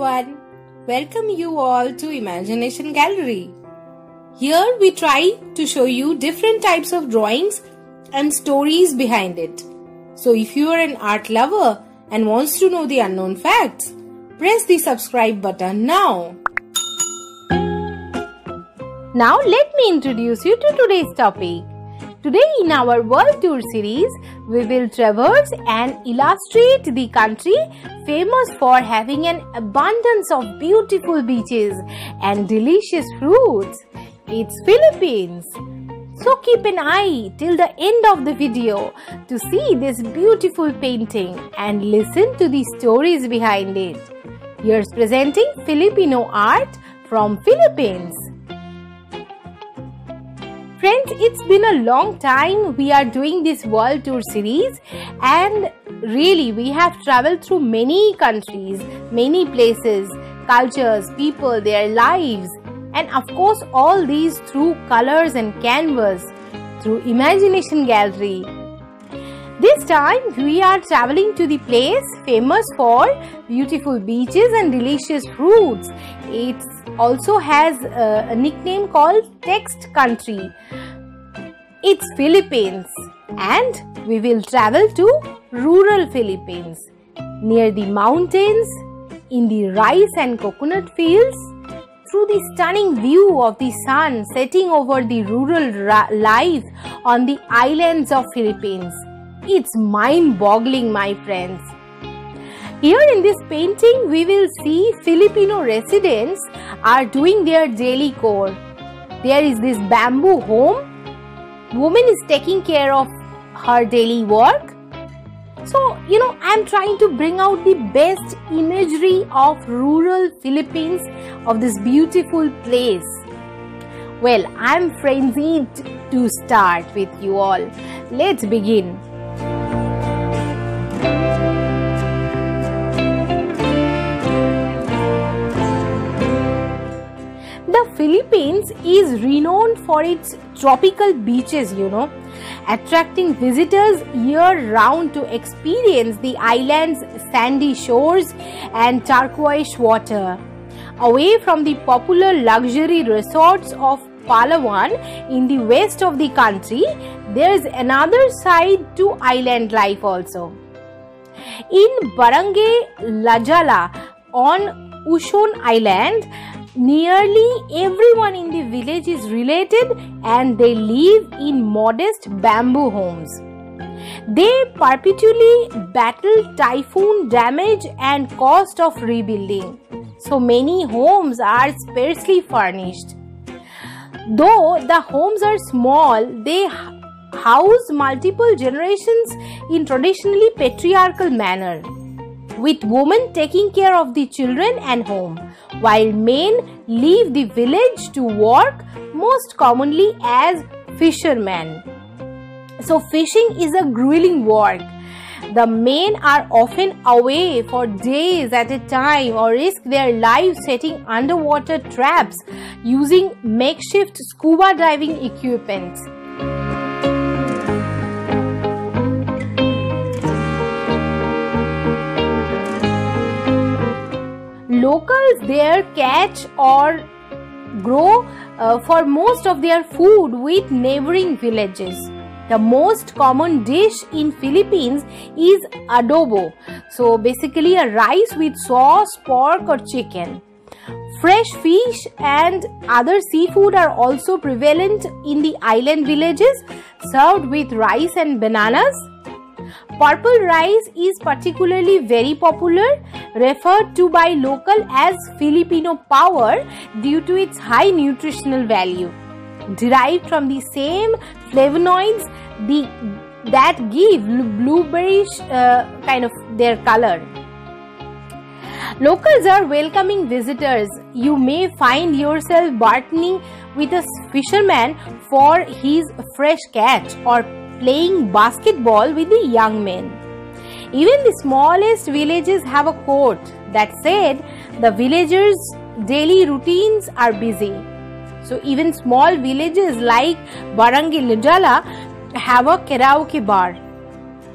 everyone. Welcome you all to Imagination Gallery. Here we try to show you different types of drawings and stories behind it. So if you are an art lover and wants to know the unknown facts, press the subscribe button now. Now let me introduce you to today's topic. Today in our world tour series, we will traverse and illustrate the country famous for having an abundance of beautiful beaches and delicious fruits. It's Philippines. So keep an eye till the end of the video to see this beautiful painting and listen to the stories behind it. Here's presenting Filipino art from Philippines. Friends, it's been a long time we are doing this world tour series and really we have traveled through many countries, many places, cultures, people, their lives and of course all these through colors and canvas, through imagination gallery. This time we are traveling to the place famous for beautiful beaches and delicious fruits. It's also has a, a nickname called text country. It's philippines. And we will travel to rural philippines near the mountains in the rice and coconut fields through the stunning view of the sun setting over the rural life on the islands of philippines. It's mind boggling my friends here in this painting, we will see Filipino residents are doing their daily core. There is this bamboo home. Woman is taking care of her daily work. So, you know, I'm trying to bring out the best imagery of rural Philippines of this beautiful place. Well, I'm frenzied to start with you all. Let's begin. The Philippines is renowned for its tropical beaches, you know, attracting visitors year round to experience the island's sandy shores and turquoise water. Away from the popular luxury resorts of Palawan in the west of the country, there is another side to island life also. In Barangay Lajala on Ushon Island, Nearly everyone in the village is related and they live in modest bamboo homes. They perpetually battle typhoon damage and cost of rebuilding. So many homes are sparsely furnished. Though the homes are small, they house multiple generations in traditionally patriarchal manner with women taking care of the children and home, while men leave the village to work most commonly as fishermen. So, fishing is a grueling work. The men are often away for days at a time or risk their lives setting underwater traps using makeshift scuba diving equipment. Locals there catch or grow uh, for most of their food with neighboring villages. The most common dish in Philippines is adobo. So basically a rice with sauce, pork or chicken. Fresh fish and other seafood are also prevalent in the island villages served with rice and bananas. Purple rice is particularly very popular, referred to by local as Filipino power due to its high nutritional value. Derived from the same flavonoids the, that give blueberries uh, kind of their color. Locals are welcoming visitors. You may find yourself bargaining with a fisherman for his fresh catch or playing basketball with the young men. Even the smallest villages have a quote that said the villagers' daily routines are busy. So even small villages like Barangay Lajala have a karaoke bar.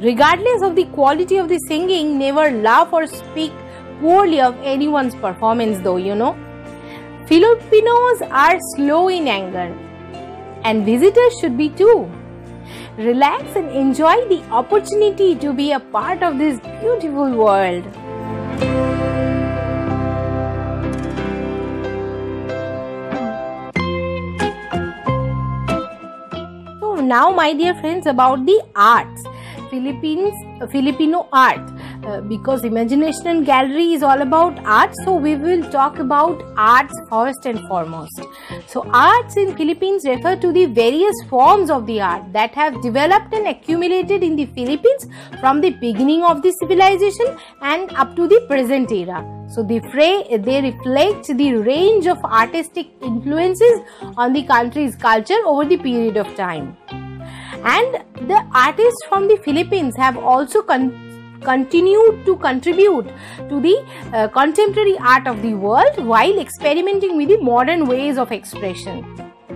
Regardless of the quality of the singing, never laugh or speak poorly of anyone's performance though, you know. Filipinos are slow in anger and visitors should be too. Relax and enjoy the opportunity to be a part of this beautiful world. So now my dear friends about the arts. Philippines Filipino art uh, because imagination and gallery is all about art so we will talk about arts first and foremost. So arts in philippines refer to the various forms of the art that have developed and accumulated in the philippines from the beginning of the civilization and up to the present era. So they, they reflect the range of artistic influences on the country's culture over the period of time. And the artists from the philippines have also con- continued to contribute to the uh, contemporary art of the world while experimenting with the modern ways of expression.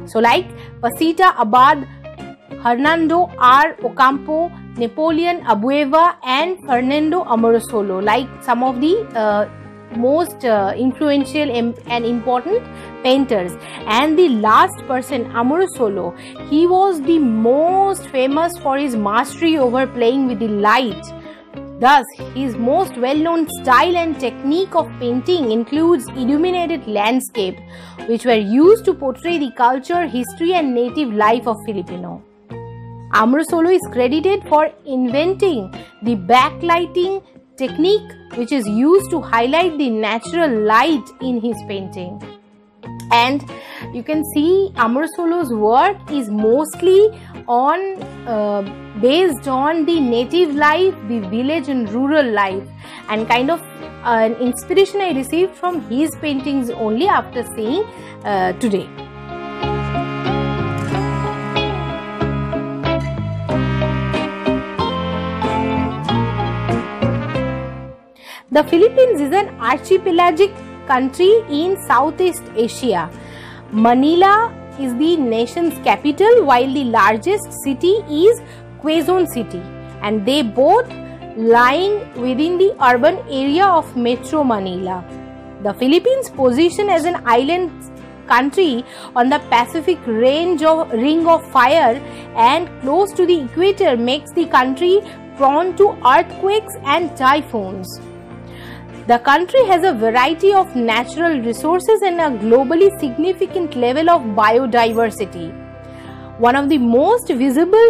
So, like Pacita Abad, Hernando R. Ocampo, Napoleon Abueva, and Fernando Amorosolo, like some of the uh, most uh, influential and important painters and the last person amorosolo he was the most famous for his mastery over playing with the light Thus, his most well-known style and technique of painting includes illuminated landscape, which were used to portray the culture, history and native life of Filipino. Amorosolo is credited for inventing the backlighting technique which is used to highlight the natural light in his painting and you can see Amorosolo's work is mostly on uh, based on the native life, the village and rural life and kind of uh, an inspiration I received from his paintings only after seeing uh, today. The Philippines is an archipelagic country in Southeast Asia. Manila is the nation's capital while the largest city is Quezon City and they both lying within the urban area of Metro Manila. The Philippines' position as an island country on the Pacific range of ring of fire and close to the equator makes the country prone to earthquakes and typhoons. The country has a variety of natural resources and a globally significant level of biodiversity. One of the most visible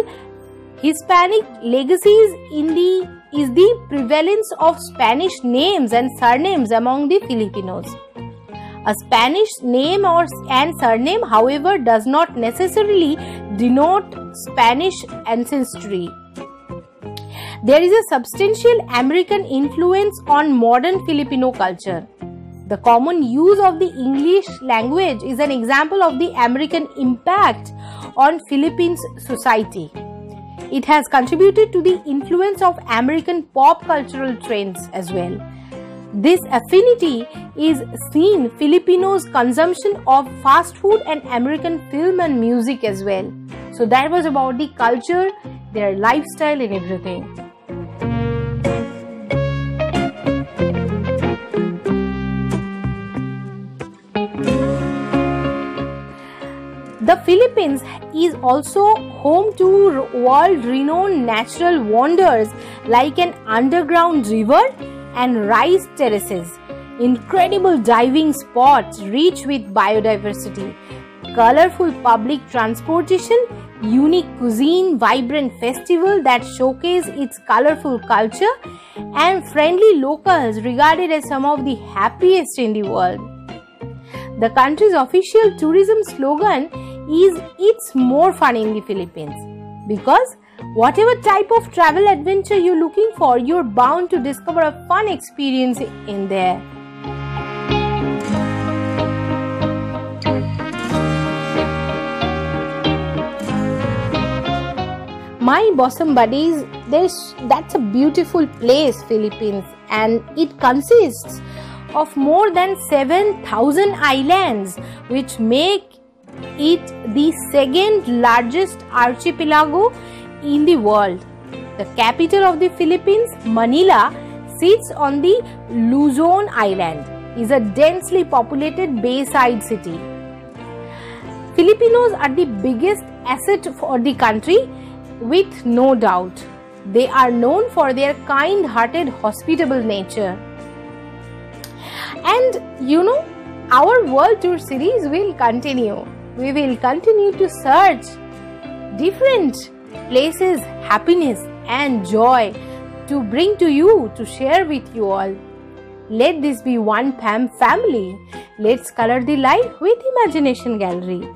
Hispanic legacies in the is the prevalence of Spanish names and surnames among the Filipinos. A Spanish name or and surname, however, does not necessarily denote Spanish ancestry. There is a substantial American influence on modern Filipino culture. The common use of the English language is an example of the American impact on Philippines society. It has contributed to the influence of American pop cultural trends as well. This affinity is seen in Filipinos consumption of fast food and American film and music as well. So that was about the culture, their lifestyle and everything. The Philippines is also home to world renowned natural wonders like an underground river and rice terraces, incredible diving spots rich with biodiversity, colorful public transportation, unique cuisine, vibrant festival that showcase its colorful culture, and friendly locals regarded as some of the happiest in the world. The country's official tourism slogan is it's more fun in the Philippines because whatever type of travel adventure you're looking for, you're bound to discover a fun experience in there. My bosom buddies, there's that's a beautiful place, Philippines, and it consists of more than 7,000 islands, which make it the second largest archipelago in the world. The capital of the Philippines, Manila, sits on the Luzon Island, is a densely populated bayside city. Filipinos are the biggest asset for the country with no doubt. They are known for their kind hearted, hospitable nature. And you know, our world tour series will continue. We will continue to search different places, happiness and joy to bring to you, to share with you all. Let this be one PAM family. Let's color the life with Imagination Gallery.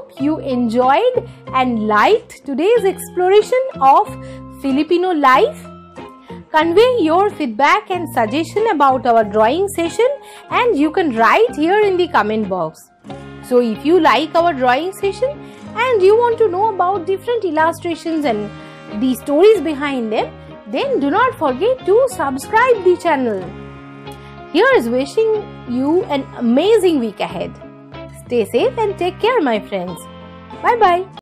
Hope you enjoyed and liked today's exploration of Filipino life. Convey your feedback and suggestion about our drawing session and you can write here in the comment box. So, if you like our drawing session and you want to know about different illustrations and the stories behind them, then do not forget to subscribe the channel. Here is wishing you an amazing week ahead. Stay safe and take care, my friends. Bye bye.